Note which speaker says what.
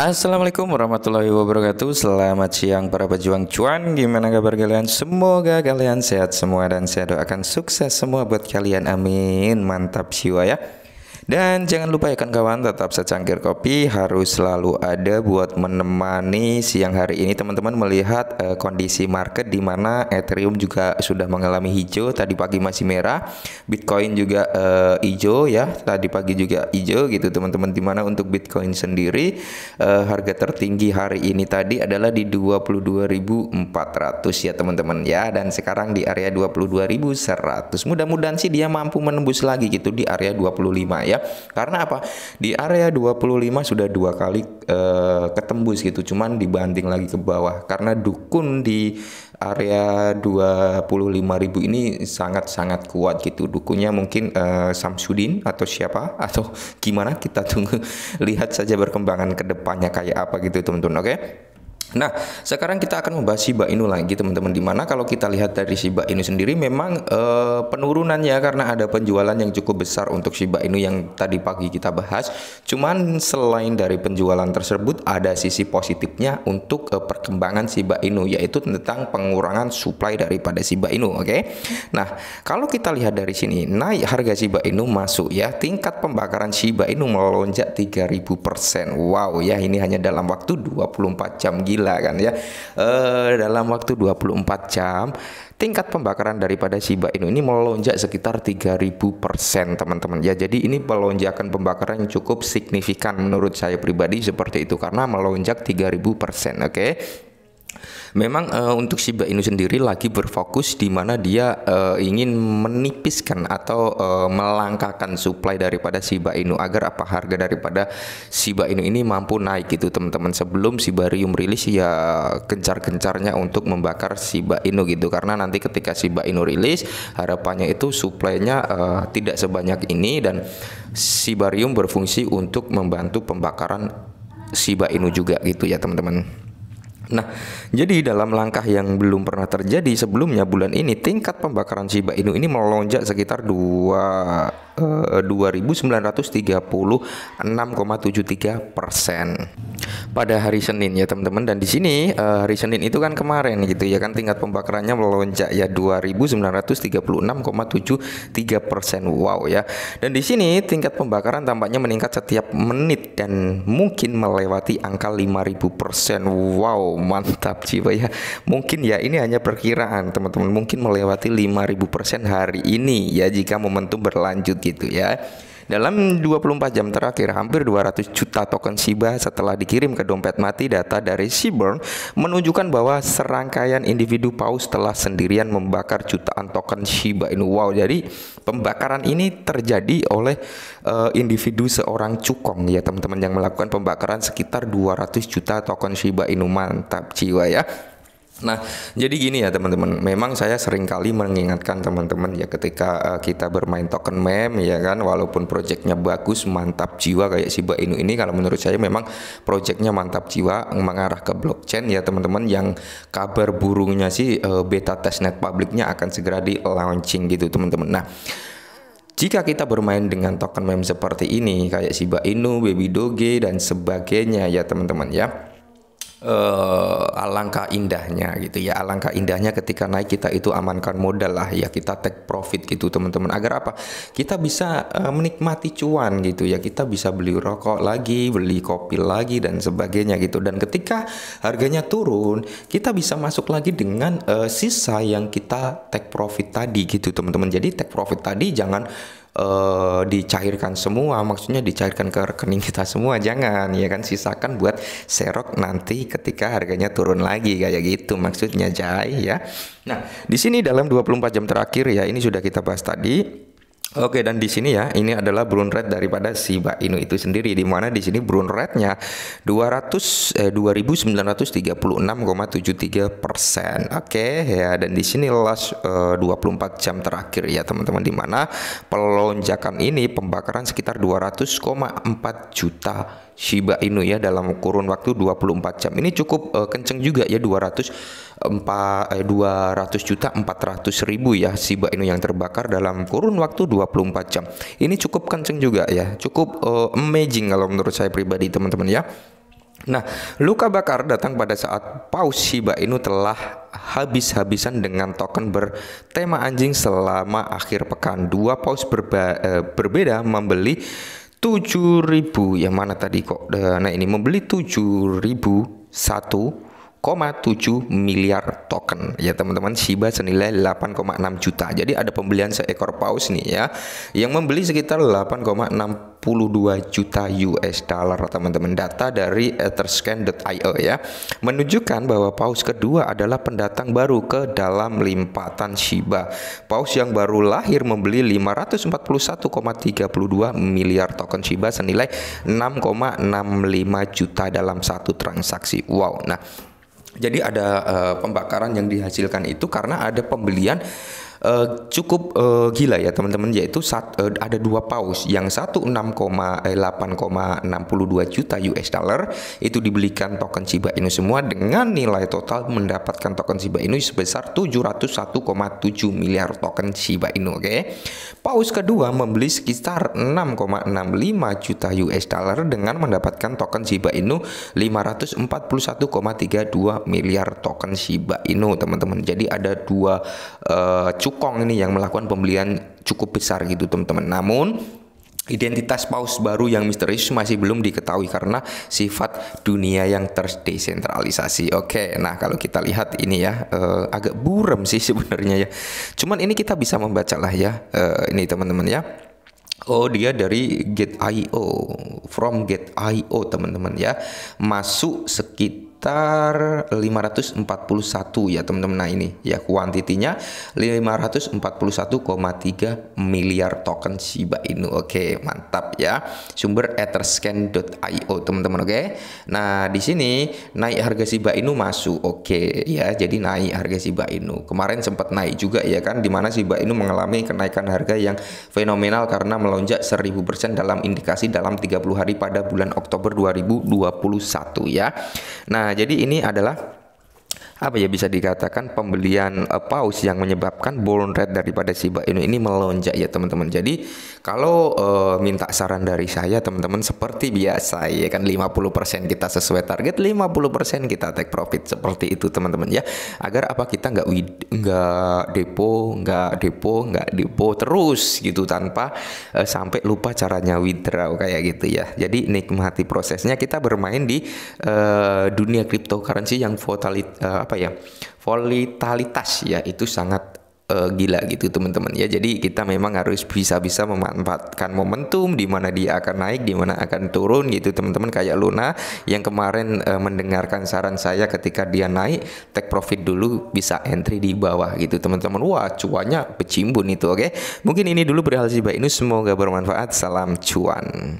Speaker 1: Assalamualaikum warahmatullahi wabarakatuh. Selamat siang para pejuang cuan. Gimana kabar kalian? Semoga kalian sehat semua Dan saya doakan sukses semua buat kalian. Amin. Mantap jiwa ya dan jangan lupa ya kawan tetap secangkir kopi. Harus selalu ada buat menemani siang hari ini. Teman-teman melihat uh, kondisi market di mana Ethereum juga sudah mengalami hijau. Tadi pagi masih merah, Bitcoin juga uh, hijau ya. Tadi pagi juga hijau gitu teman-teman. Di mana untuk Bitcoin sendiri uh, harga tertinggi hari ini tadi adalah di 22.400 ya teman-teman ya. Dan sekarang di area 22.100 mudah-mudahan sih dia mampu menembus lagi gitu di area 25 ya karena apa? Di area 25 sudah dua kali uh, ketembus gitu, cuman dibanding lagi ke bawah karena dukun di area 25.000 ini sangat-sangat kuat gitu. Dukunnya mungkin uh, Samsudin atau siapa atau gimana kita tunggu lihat saja perkembangan ke depannya kayak apa gitu teman-teman. Oke. Okay? Nah, sekarang kita akan membahas Shiba Inu lagi teman-teman. Di mana kalau kita lihat dari Shiba Inu sendiri memang e, penurunannya karena ada penjualan yang cukup besar untuk Shiba Inu yang tadi pagi kita bahas. Cuman selain dari penjualan tersebut ada sisi positifnya untuk e, perkembangan Shiba Inu yaitu tentang pengurangan supply daripada Shiba Inu, oke? Okay? Nah, kalau kita lihat dari sini naik harga Shiba Inu masuk ya, tingkat pembakaran Shiba Inu melonjak 3000%. Wow, ya ini hanya dalam waktu 24 jam gila gila kan ya uh, dalam waktu 24 jam tingkat pembakaran daripada Shiba Inu ini melonjak sekitar 3000% teman-teman ya jadi ini pelonjakan pembakaran yang cukup signifikan menurut saya pribadi seperti itu karena melonjak 3000% oke okay? Memang uh, untuk Shiba Inu sendiri lagi berfokus di mana dia uh, ingin menipiskan atau uh, melangkahkan supply daripada Shiba Inu agar apa harga daripada Shiba Inu ini mampu naik gitu teman-teman sebelum Shibarium rilis ya gencar-gencarnya untuk membakar Shiba Inu gitu karena nanti ketika Shiba Inu rilis harapannya itu supply-nya uh, tidak sebanyak ini dan Shibarium berfungsi untuk membantu pembakaran Shiba Inu juga gitu ya teman-teman. Nah, jadi dalam langkah yang belum pernah terjadi sebelumnya bulan ini tingkat pembakaran Shiba Inu ini melonjak sekitar 2 uh, 2.930 persen. Pada hari Senin ya teman-teman. Dan di sini uh, hari Senin itu kan kemarin gitu ya kan tingkat pembakarannya melonjak ya 2.936,73 persen. Wow ya. Dan di sini tingkat pembakaran tampaknya meningkat setiap menit dan mungkin melewati angka 5.000 persen. Wow mantap jiwa ya. Mungkin ya ini hanya perkiraan teman-teman. Mungkin melewati 5.000 persen hari ini ya jika momentum berlanjut gitu ya. Dalam 24 jam terakhir, hampir 200 juta token Shiba setelah dikirim ke dompet mati data dari Seaburn menunjukkan bahwa serangkaian individu paus telah sendirian membakar jutaan token Shiba Inu. Wow, jadi pembakaran ini terjadi oleh uh, individu seorang cukong ya teman-teman yang melakukan pembakaran sekitar 200 juta token Shiba Inu. Mantap jiwa ya. Nah, jadi gini ya teman-teman. Memang saya sering kali mengingatkan teman-teman ya ketika uh, kita bermain token meme ya kan, walaupun proyeknya bagus, mantap jiwa kayak Shiba Inu ini, kalau menurut saya memang proyeknya mantap jiwa mengarah ke blockchain ya teman-teman. Yang kabar burungnya sih uh, beta testnet publiknya akan segera di launching gitu teman-teman. Nah. Jika kita bermain dengan token meme seperti ini kayak Shiba Inu, Baby Doge dan sebagainya ya teman-teman ya uh, alangkah indahnya gitu ya. Alangkah indahnya ketika naik kita itu amankan modal lah ya. Kita take profit gitu teman-teman. Agar apa? Kita bisa uh, menikmati cuan gitu ya. Kita bisa beli rokok lagi beli kopi lagi dan sebagainya gitu. Dan ketika harganya turun kita bisa masuk lagi dengan uh, sisa yang kita take profit tadi gitu teman-teman. Jadi take profit tadi jangan uh, dicairkan semua maksudnya dicairkan ke rekening kita semua jangan ya kan? Sisakan buat serok nanti ketika harganya turun lagi kayak gitu maksudnya Jai ya. Nah di sini dalam 24 jam terakhir ya ini sudah kita bahas tadi Oke dan di sini ya ini adalah brown rate daripada Shiba Inu itu sendiri di mana di sini brown rate-nya 200 eh, 2936,73 persen. Oke ya dan di sini last eh, 24 jam terakhir ya teman-teman di mana pelonjakan ini pembakaran sekitar 200,4 juta Shiba Inu ya dalam kurun waktu 24 jam. Ini cukup uh, kenceng juga ya 200 4 eh, 200 juta 400 ribu ya Shiba Inu yang terbakar dalam kurun waktu 24 jam. Ini cukup kenceng juga ya. Cukup uh, amazing kalau menurut saya pribadi teman-teman ya. Nah, luka bakar datang pada saat paus Shiba Inu telah habis-habisan dengan token bertema anjing selama akhir pekan. Dua paus berba, eh, berbeda membeli 7000 yang mana tadi kok nah ini? Membeli 7001 7 miliar token. Ya teman-teman Shiba senilai 8,6 juta. Jadi ada pembelian seekor paus nih ya yang membeli sekitar 8,62 juta US dollar teman-teman. Data dari etherscan.io ya menunjukkan bahwa paus kedua adalah pendatang baru ke dalam limpatan Shiba. Paus yang baru lahir membeli 541,32 miliar token Shiba senilai 6,65 juta dalam satu transaksi. Wow. Nah jadi ada uh, pembakaran yang dihasilkan itu karena ada pembelian uh, cukup uh, gila ya teman-teman yaitu sat, uh, ada dua paus yang satu 6,8,62 juta US dollar itu dibelikan token Shiba Inu semua dengan nilai total mendapatkan token Shiba Inu sebesar 701,7 miliar token Shiba Inu oke okay? paus kedua membeli sekitar 6,65 juta US dollar dengan mendapatkan token Shiba Inu 541,32 miliar token Shiba Inu teman-teman jadi ada dua uh, cukong ini yang melakukan pembelian cukup besar gitu teman-teman. Namun Identitas paus baru yang misterius masih belum diketahui karena sifat dunia yang terdesentralisasi. Oke, nah kalau kita lihat ini ya uh, agak buram sih sebenarnya ya. Cuman ini kita bisa membaca lah ya uh, ini teman-teman ya. Oh dia dari Gate.io, from Gate.io teman-teman ya, masuk sekitar sekitar 541 ya teman-teman. Nah ini ya kuantitinya 541,3 miliar token Shiba Inu. Oke mantap ya. Sumber etherscan.io teman-teman oke? Nah di sini naik harga Shiba Inu masuk. Oke ya jadi naik harga Shiba Inu. Kemarin sempat naik juga ya kan di mana Shiba Inu mengalami kenaikan harga yang fenomenal karena melonjak 1000% dalam indikasi dalam 30 hari pada bulan Oktober 2021 ya. Nah Nah, jadi ini adalah apa ya bisa dikatakan pembelian uh, paus yang menyebabkan burn rate daripada Shiba Inu ini melonjak ya teman-teman. Jadi kalau uh, minta saran dari saya teman-teman seperti biasa ya kan 50% kita sesuai target, 50% kita take profit seperti itu teman-teman ya. Agar apa kita nggak nggak depo, nggak depo, nggak depo terus gitu tanpa uh, sampai lupa caranya withdraw kayak gitu ya. Jadi nikmati prosesnya kita bermain di uh, dunia cryptocurrency yang volatility uh, apa ya volatilitas ya itu sangat uh, gila gitu teman-teman. Ya jadi kita memang harus bisa-bisa memanfaatkan momentum di mana dia akan naik di mana akan turun gitu teman-teman. Kayak Luna yang kemarin uh, mendengarkan saran saya ketika dia naik take profit dulu bisa entry di bawah gitu teman-teman. Wah cuannya pecimbun itu oke? Okay? mungkin ini dulu berhasil baik ini semoga bermanfaat. Salam cuan